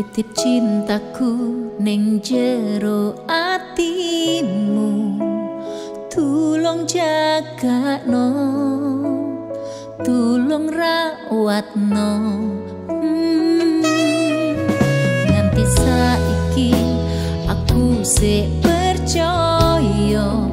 titip cintaku ning jero atimu. Tulung jagakno tulung rawatno. Hmm. nganti saiki aku sik percaya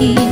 iki